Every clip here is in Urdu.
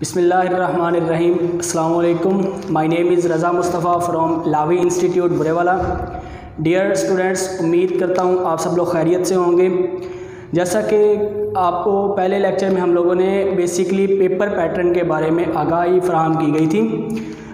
بسم اللہ الرحمن الرحیم۔ السلام علیکم۔ مائی نیم از رضا مصطفیٰ فرام لاوی انسٹیٹیوٹ برے والا ڈیئر اسٹوڈنٹس امید کرتا ہوں آپ سب لوگ خیریت سے ہوں گے۔ جیسا کہ آپ کو پہلے لیکچر میں ہم لوگوں نے بیسکلی پیپر پیٹرن کے بارے میں آگاہی فراہم کی گئی تھی۔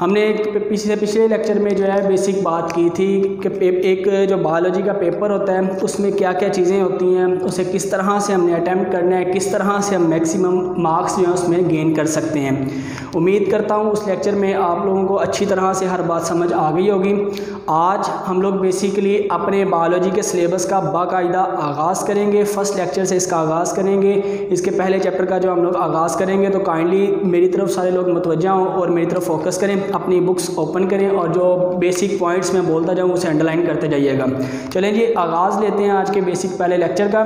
ہم نے پچھلے پچھلے لیکچر میں جو ہے بیسک بات کی تھی کہ ایک جو بایولوجی کا پیپر ہوتا ہے، اس میں کیا کیا چیزیں ہوتی ہیں، اسے کس طرح سے ہم نے اٹیمپٹ کرنا ہے، کس طرح سے ہم میکسیمم مارکس جو ہیں اس میں گین کر سکتے ہیں۔ امید کرتا ہوں اس لیکچر میں آپ لوگوں کو اچھی طرح سے ہر بات سمجھ آ گئی ہوگی۔ آج ہم لوگ بیسیکلی اپنے بایولوجی کے سلیبس کا باقاعدہ آغاز کریں گے۔ فرسٹ لیکچر سے اس کا آغاز کریں گے۔ اس کے پہلے چیپٹر کا جو ہم لوگ آغاز کریں گے، تو کائنڈلی میری طرف سارے لوگ متوجہ ہوں اور میری طرف فوکس کریں۔ اپنی بکس اوپن کریں اور جو بیسک پوائنٹس میں بولتا جاؤں اسے انڈرلائن کرتے جائیے گا۔ چلیں جی آغاز لیتے ہیں آج کے بیسک پہلے لیکچر کا۔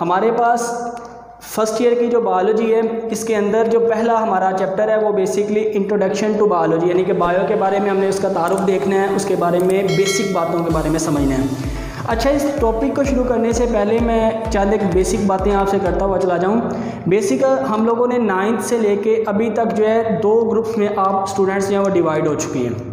ہمارے پاس فرسٹ ایئر کی جو بایولوجی ہے، اس کے اندر جو پہلا ہمارا چیپٹر ہے، وہ بیسکلی انٹروڈکشن ٹو بایولوجی یعنی کہ بایو کے بارے میں ہم نے اس کا تعارف دیکھنا ہے، اس کے بارے میں بیسک باتوں کے بارے میں سمجھنا ہے۔ اچھا اس ٹاپک کو شروع کرنے سے پہلے میں چاند ایک بیسک باتیں آپ سے کرتا ہوا چلا جاؤں۔ بیسک ہم لوگوں نے نائنتھ سے لے کے ابھی تک جو ہے دو گروپس میں آپ اسٹوڈنٹس جو ہیں وہ ڈیوائڈ ہو چکی ہیں۔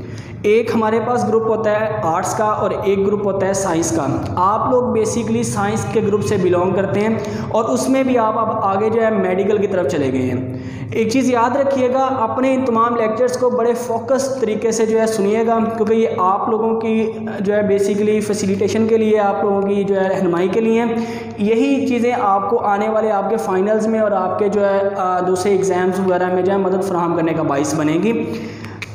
ایک ہمارے پاس گروپ ہوتا ہے آرٹس کا اور ایک گروپ ہوتا ہے سائنس کا۔ آپ لوگ بیسیکلی سائنس کے گروپ سے بلونگ کرتے ہیں اور اس میں بھی آپ اب آگے جو ہے میڈیکل کی طرف چلے گئے ہیں۔ ایک چیز یاد رکھیے گا، اپنے ان تمام لیکچرز کو بڑے فوکس طریقے سے جو ہے سنیے گا، کیونکہ یہ آپ لوگوں کی جو ہے بیسیکلی فیسیلیٹیشن کے لیے آپ لوگوں کی جو ہے رہنمائی کے لیے یہی چیزیں آپ کو آنے والے آپ کے فائنلز میں اور آپ کے جو ہے دوسرے ایگزامز وغیرہ میں جو ہے مدد فراہم کرنے کا باعث بنے گی۔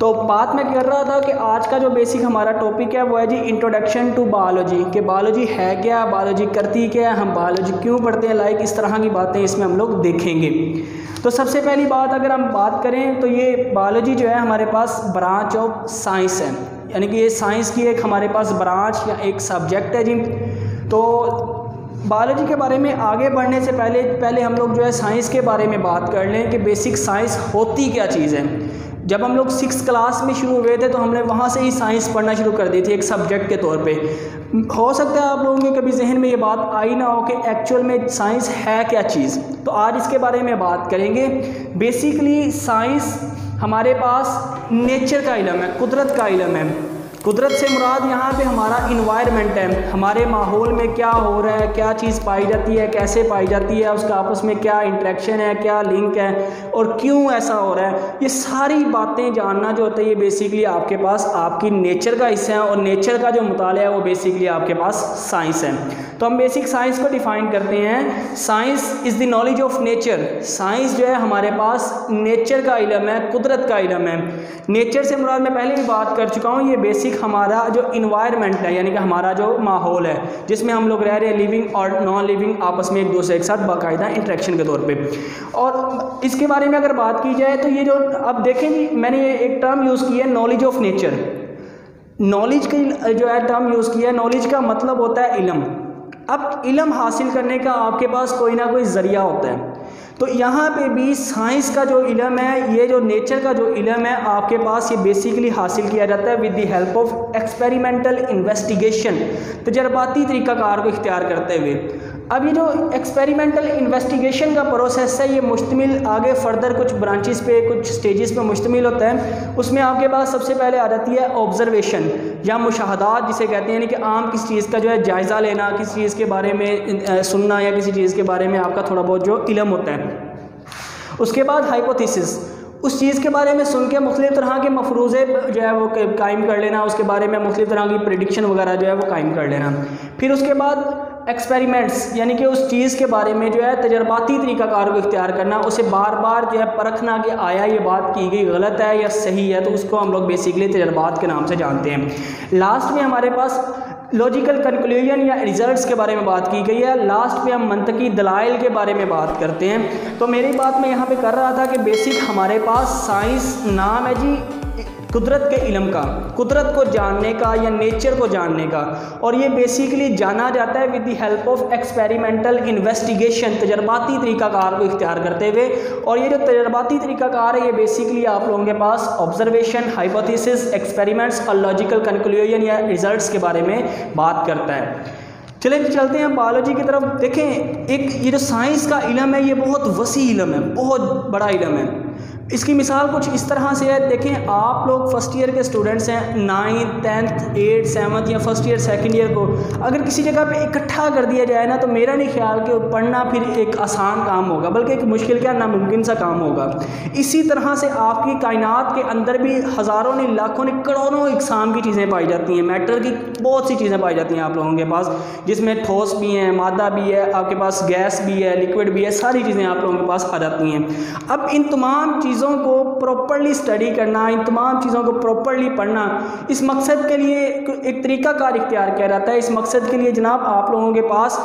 تو بات میں کر رہا تھا کہ آج کا جو بیسک ہمارا ٹاپک ہے وہ ہے جی انٹروڈکشن ٹو بایولوجی کہ بایولوجی ہے کیا بایولوجی کرتی کیا ہے ہم بایولوجی کیوں پڑھتے ہیں لائک اس طرح کی باتیں اس میں ہم لوگ دیکھیں گے۔ تو سب سے پہلی بات اگر ہم بات کریں تو یہ بایولوجی جو ہے ہمارے پاس برانچ آف سائنس ہے۔ یعنی کہ یہ سائنس کی ایک ہمارے پاس برانچ یا ایک سبجیکٹ ہے جی۔ تو بایولوجی کے بارے میں آگے بڑھنے سے پہلے پہلے ہم لوگ جو ہے سائنس کے بارے میں بات کر لیں کہ بیسک سائنس ہوتی کیا چیز ہے۔ جب ہم لوگ سکس کلاس میں شروع ہوئے تھے تو ہم نے وہاں سے ہی سائنس پڑھنا شروع کر دی تھی ایک سبجیکٹ کے طور پہ۔ ہو سکتا ہے آپ لوگوں کے کبھی ذہن میں یہ بات آئی نہ ہو کہ ایکچول میں سائنس ہے کیا چیز۔ تو آج اس کے بارے میں بات کریں گے۔ بیسیکلی سائنس ہمارے پاس نیچر کا علم ہے، قدرت کا علم ہے۔ قدرت سے مراد یہاں پہ ہمارا انوائرمنٹ ہے۔ ہمارے ماحول میں کیا ہو رہا ہے، کیا چیز پائی جاتی ہے، کیسے پائی جاتی ہے، اس کا آپس میں کیا انٹریکشن ہے، کیا لنک ہے اور کیوں ایسا ہو رہا ہے۔ یہ ساری باتیں جاننا جو ہوتا ہے، یہ بیسیکلی آپ کے پاس آپ کی نیچر کا حصہ ہے اور نیچر کا جو مطالعہ ہے، وہ بیسیکلی آپ کے پاس سائنس ہے۔ تو ہم بیسک سائنس کو ڈیفائن کرتے ہیں۔ Science is the knowledge of nature science جو ہے، ہمارے پاس نیچر کا علم ہے، قدرت کا علم ہے۔ نیچر سے مراد میں پہلے بھی بات کر چکا ہوں، یہ بیسک ہمارا جو انوائرمنٹ ہے یعنی کہ ہمارا جو ماحول ہے، جس میں ہم لوگ رہ رہے ہیں لیونگ اور نان لیونگ آپس میں ایک دوسرے کے ساتھ باقاعدہ انٹریکشن کے طور پہ۔ اور اس کے بارے میں اگر بات کی جائے تو یہ جو اب دیکھیں، میں نے ایک ٹرم یوز کی ہے نالج آف نیچر نالج کی جو ہے ٹرم یوز کیا ہے نالج کا مطلب ہوتا ہے علم۔ اب علم حاصل کرنے کا آپ کے پاس کوئی نہ کوئی ذریعہ ہوتا ہے۔ تو یہاں پہ بھی سائنس کا جو علم ہے، یہ جو نیچر کا جو علم ہے، آپ کے پاس یہ بیسیکلی حاصل کیا جاتا ہے with the help of experimental investigation تجرباتی طریقہ کار کو اختیار کرتے ہوئے۔ اب یہ جو ایکسپیریمنٹل انویسٹیگیشن کا پروسیس ہے، یہ مشتمل آگے فردر کچھ برانچز پہ، کچھ سٹیجز پہ مشتمل ہوتا ہے۔ اس میں آپ کے پاس سب سے پہلے آ جاتی ہے آبزرویشن یا مشاہدات، جسے کہتے ہیں یعنی کہ عام کسی چیز کا جو ہے جائزہ لینا کسی چیز کے بارے میں سننا یا کسی چیز کے بارے میں آپ کا تھوڑا بہت جو علم ہوتا ہے۔ اس کے بعد ہائپوتھیسس اس چیز کے بارے میں سن کے مختلف طرح کے مفروضے جو ہے وہ قائم کر لینا، اس کے بارے میں مختلف طرح کی پریڈکشن وغیرہ جو ہے وہ قائم کر لینا۔ پھر اس کے بعد ایکسپیریمنٹس یعنی کہ اس چیز کے بارے میں جو ہے تجرباتی طریقہ کار کو اختیار کرنا، اسے بار بار جو ہے پرکھنا کہ آیا یہ بات کی گئی غلط ہے یا صحیح ہے، تو اس کو ہم لوگ بیسیکلی تجربات کے نام سے جانتے ہیں۔ لاسٹ میں ہمارے پاس لاجیکل کنکلوژن یا ریزلٹس کے بارے میں بات کی گئی ہے۔ لاسٹ پہ ہم منطقی دلائل کے بارے میں بات کرتے ہیں۔ تو میری بات میں یہاں پہ کر رہا تھا کہ بیسک ہمارے پاس سائنس نام ہے جی۔ قدرت کے علم کا، قدرت کو جاننے کا یا نیچر کو جاننے کا۔ اور یہ بیسیکلی جانا جاتا ہے with the help of experimental investigation تجرباتی طریقہ کار کو اختیار کرتے ہوئے۔ اور یہ جو تجرباتی طریقہ کار ہے، یہ بیسیکلی آپ لوگوں کے پاس آبزرویشن ہائپوتھیسس ایکسپیریمنٹس اور لاجیکل کنکلوژن یا ریزلٹس کے بارے میں بات کرتا ہے۔ چلیں جی، چلتے ہیں بایولوجی کی طرف۔ دیکھیں، ایک یہ جو سائنس کا علم ہے، یہ بہت وسیع علم ہے، بہت بڑا علم ہے۔ اس کی مثال کچھ اس طرح سے ہے، دیکھیں آپ لوگ فرسٹ ایئر کے اسٹوڈنٹس ہیں نائنتھ ٹینتھ ایٹ سیونتھ یا فرسٹ ایئر سیکنڈ ایئر کو اگر کسی جگہ پہ اکٹھا کر دیا جائے نا تو میرا نہیں خیال کہ پڑھنا پھر ایک آسان کام ہوگا، بلکہ ایک مشکل کیا ناممکن سا کام ہوگا۔ اسی طرح سے آپ کی کائنات کے اندر بھی ہزاروں نے لاکھوں نے کروڑوں اقسام کی چیزیں پائی جاتی ہیں۔ میٹر کی بہت سی چیزیں پائی جاتی ہیں آپ لوگوں کے پاس، جس میں ٹھوس بھی ہیں، مادہ بھی ہے، آپ کے پاس گیس بھی ہے لیکوڈ بھی ہے، ساری چیزیں آپ لوگوں کے پاس آ جاتی ہیں۔ اب ان تمام چیزوں کو پراپرلی اسٹڈی کرنا، ان تمام چیزوں کو پراپرلی پڑھنا، اس مقصد کے لیے ایک طریقہ کار اختیار کیا جاتا ہے۔ اس مقصد کے لیے جناب، آپ لوگوں کے پاس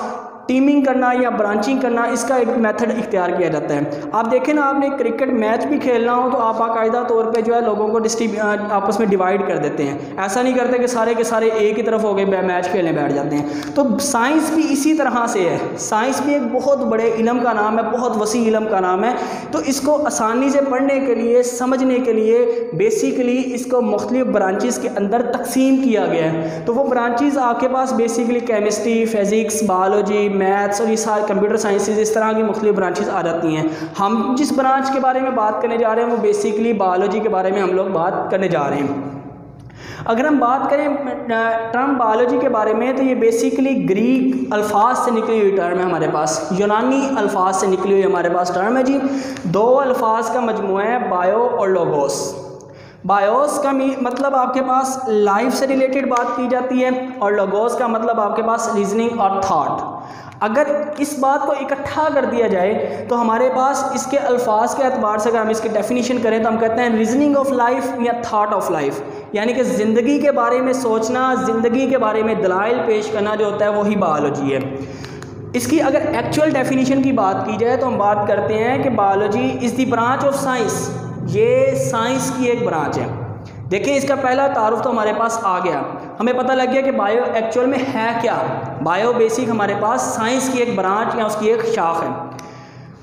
ٹیمنگ کرنا یا برانچنگ کرنا، اس کا ایک میتھڈ اختیار کیا جاتا ہے۔ آپ دیکھیں نا، آپ نے کرکٹ میچ بھی کھیلنا ہو تو آپ باقاعدہ طور پہ جو ہے لوگوں کو آپس میں ڈیوائڈ کر دیتے ہیں۔ ایسا نہیں کرتے کہ سارے کے سارے ایک ہی طرف ہو گئے میچ کھیلنے بیٹھ جاتے ہیں۔ تو سائنس بھی اسی طرح سے ہے۔ سائنس بھی ایک بہت بڑے علم کا نام ہے، بہت وسیع علم کا نام ہے۔ تو اس کو آسانی سے پڑھنے کے لیے، سمجھنے کے لیے بیسیکلی اس کو مختلف برانچز کے اندر تقسیم کیا گیا ہے۔ تو وہ برانچز آپ کے پاس basically chemistry physics biology maths اور یہ سارے کمپیوٹر سائنسز اس طرح کی مختلف برانچز آ جاتی ہیں۔ ہم جس برانچ کے بارے میں بات کرنے جا رہے ہیں، وہ بیسیکلی بایولوجی کے بارے میں ہم لوگ بات کرنے جا رہے ہیں۔ اگر ہم بات کریں ٹرم بایولوجی کے بارے میں، تو یہ بیسیکلی گریک الفاظ سے نکلی ہوئی ٹرم ہے ہمارے پاس۔ یونانی الفاظ سے نکلی ہوئی ہمارے پاس ٹرم ہے جی۔ دو الفاظ کا مجموعہ ہے بایو اور لوگوس مطلب بایوس کا مطلب آپ کے پاس لائف سے ریلیٹڈ بات کی جاتی ہے، اور لوگوس کا مطلب آپ کے پاس ریزننگ اور تھاٹ اگر اس بات کو اکٹھا کر دیا جائے تو ہمارے پاس اس کے الفاظ کے اعتبار سے اگر ہم اس کی ڈیفینیشن کریں تو ہم کہتے ہیں ریزننگ آف لائف یا تھاٹ آف لائف یعنی کہ زندگی کے بارے میں سوچنا، زندگی کے بارے میں دلائل پیش کرنا جو ہوتا ہے وہی بایولوجی ہے۔ اس کی اگر ایکچوئل ڈیفینیشن کی بات کی جائے تو ہم بات کرتے ہیں کہ biology is the branch of science یہ سائنس کی ایک برانچ ہے۔ دیکھیں اس کا پہلا تعارف تو ہمارے پاس آ گیا۔ ہمیں پتہ لگ گیا کہ بایو ایکچول میں ہے کیا۔ بایو بیسک ہمارے پاس سائنس کی ایک برانچ یا اس کی ایک شاخ ہے۔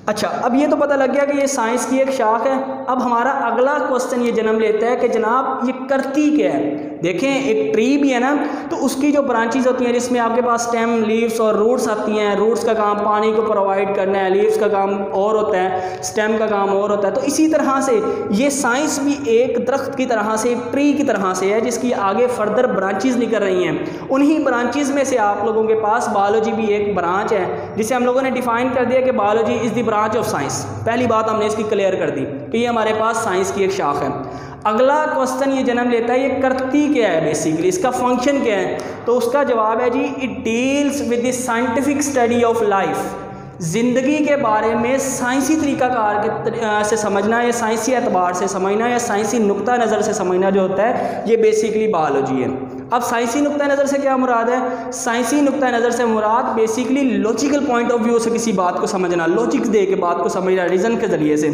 اچھا اب یہ تو پتہ لگ گیا کہ یہ سائنس کی ایک شاخ ہے۔ اب ہمارا اگلا کوشچن یہ جنم لیتا ہے کہ جناب یہ کرتی کیا ہے؟ دیکھیں، ایک ٹری بھی ہے نا، تو اس کی جو برانچیز ہوتی ہیں، جس میں آپ کے پاس سٹیم لیوز اور روٹس آتی ہیں روٹس کا کام پانی کو پرووائڈ کرنا ہے لیوز کا کام اور ہوتا ہے سٹیم کا کام اور ہوتا ہے، تو اسی طرح سے یہ سائنس بھی ایک درخت کی طرح سے، ایک ٹری کی طرح سے ہے، جس کی آگے فردر برانچیز نکل رہی ہیں۔ انہی برانچیز میں سے آپ لوگوں کے پاس بایولوجی بھی ایک برانچ ہے، جسے ہم لوگوں نے ڈیفائن کر دیا کہ biology is the branch of science پہلی بات ہم نے اس کی کلیئر کر دی کہ یہ ہمارے پاس سائنس کی ایک شاخ ہے۔ اگلا کوشچن یہ جنم لیتا ہے، یہ کرتی کیا ہے بیسیکلی اس کا فنکشن کیا ہے؟ تو اس کا جواب ہے جی it deals with the scientific study of life زندگی کے بارے میں سائنسی طریقہ کار سے سمجھنا یا سائنسی اعتبار سے سمجھنا یا سائنسی نقطہ نظر سے سمجھنا جو ہوتا ہے، یہ بیسیکلی بایولوجی ہے۔ اب سائنسی نقطہ نظر سے کیا مراد ہے؟ سائنسی نقطہ نظر سے مراد basically logical point of view سے کسی بات کو سمجھنا لوجک دے کے بات کو سمجھنا ریزن کے ذریعے سے۔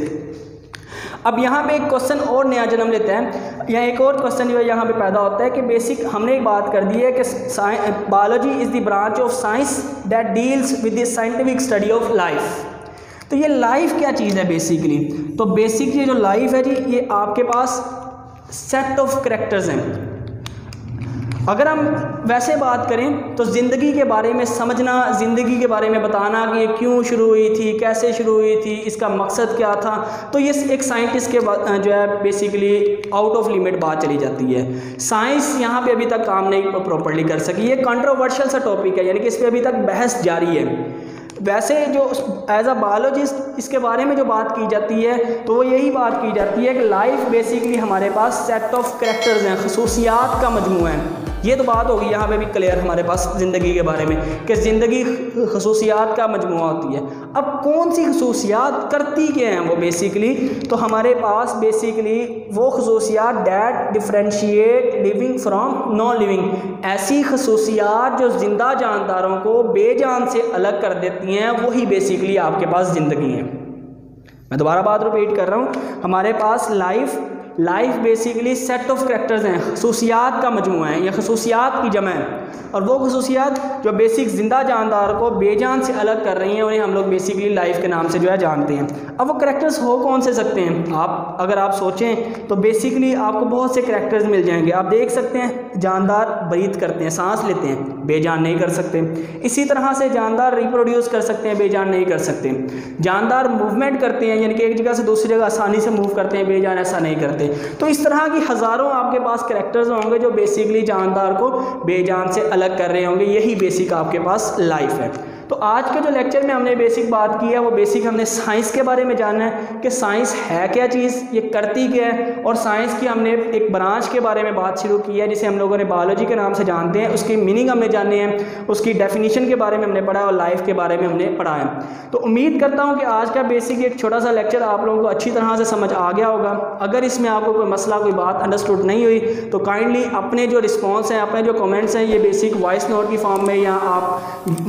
اب یہاں پہ ایک کوسچن اور نیا جنم لیتا ہے یا ایک اور کوسچن جو ہے یہاں پہ پیدا ہوتا ہے کہ بیسک ہم نے ایک بات کر دی ہے کہ biology is the branch of science that deals with the scientific study of life تو یہ لائف کیا چیز ہے بیسیکلی تو بیسک یہ جو لائف ہے جی یہ آپ کے پاس سیٹ آف کریکٹرز ہیں۔ اگر ہم ویسے بات کریں تو زندگی کے بارے میں سمجھنا، زندگی کے بارے میں بتانا کہ یہ کیوں شروع ہوئی تھی، کیسے شروع ہوئی تھی، اس کا مقصد کیا تھا، تو یہ ایک سائنٹسٹ کے جو ہے بیسیکلی آؤٹ آف لیمٹ بات چلی جاتی ہے۔ سائنس یہاں پہ ابھی تک کام نہیں پراپرلی کر سکی۔ یہ کنٹروورشل سا ٹاپک ہے یعنی کہ اس پہ ابھی تک بحث جاری ہے۔ ویسے جو ایز اے بایولوجسٹ اس کے بارے میں جو بات کی جاتی ہے، تو وہ یہی بات کی جاتی ہے کہ لائف بیسیکلی ہمارے پاس سیٹ آف کریکٹرز ہیں، خصوصیات کا مجموعہ ہے۔ یہ تو بات ہوگی، یہاں پہ بھی کلیئر ہمارے پاس زندگی کے بارے میں کہ زندگی خصوصیات کا مجموعہ ہوتی ہے۔ اب کون سی خصوصیات کرتی کیا ہیں وہ بیسیکلی تو ہمارے پاس بیسیکلی وہ خصوصیات that differentiate living from non living ایسی خصوصیات جو زندہ جانداروں کو بے جان سے الگ کر دیتی ہیں، وہی بیسیکلی آپ کے پاس زندگی ہیں۔ میں دوبارہ بات رپیٹ کر رہا ہوں، ہمارے پاس life life basically set of characters ہیں، خصوصیات کا مجموعہ ہے یا خصوصیات کی جمع ہے اور وہ خصوصیات جو بیسک زندہ جاندار کو بے جان سے الگ کر رہی ہیں، انہیں ہم لوگ بیسیکلی لائف کے نام سے جو ہے جانتے ہیں۔ اب وہ کریکٹرز ہو کون سے سکتے ہیں؟ آپ اگر آپ سوچیں تو بیسیکلی آپ کو بہت سے کریکٹرز مل جائیں گے۔ آپ دیکھ سکتے ہیں جاندار برید کرتے ہیں، سانس لیتے ہیں، بے جان نہیں کر سکتے۔ اسی طرح سے جاندار ریپروڈیوس کر سکتے ہیں، بے جان نہیں کر سکتے۔ جاندار موومنٹ کرتے ہیں یعنی کہ ایک جگہ سے دوسری جگہ آسانی سے موو کرتے ہیں، بے جان ایسا نہیں کرتے۔ تو اس طرح کی ہزاروں آپ کے پاس کریکٹرز ہوں گے جو بیسیکلی جاندار کو بے جان سے الگ کر رہے ہوں گے، یہی بیسک آپ کے پاس لائف ہے۔ تو آج کے جو لیکچر میں ہم نے بیسک بات کی ہے، وہ بیسک ہم نے سائنس کے بارے میں جاننا ہے کہ سائنس ہے کیا چیز، یہ کرتی کیا ہے؟ اور سائنس کی ہم نے ایک برانچ کے بارے میں بات شروع کی ہے، جسے ہم لوگوں نے بایولوجی کے نام سے جانتے ہیں، اس کی میننگ ہم نے جاننے ہیں اس کی ڈیفینیشن کے بارے میں ہم نے پڑھا اور لائف کے بارے میں ہم نے پڑھا ہے۔ تو امید کرتا ہوں کہ آج کا بیسک ایک چھوٹا سا لیکچر آپ لوگوں کو اچھی طرح سے سمجھ آ گیا ہوگا۔ اگر اس میں آپ کو کوئی مسئلہ، کوئی بات انڈرسٹوڈ نہیں ہوئی، تو کائنڈلی اپنے جو رسپانس ہیں، اپنے جو کمنٹس ہیں، یہ بیسک وائس نوٹ کی فارم میں یا آپ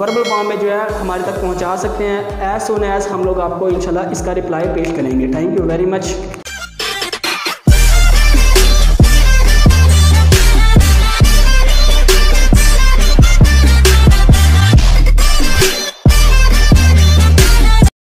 وربل فارم میں جو جو ہے ہمارے تک پہنچا سکتے ہیں۔ ایز سون ایز ہم لوگ آپ کو انشاءاللہ اس کا رپلائی پیش کریں گے۔ Thank you very much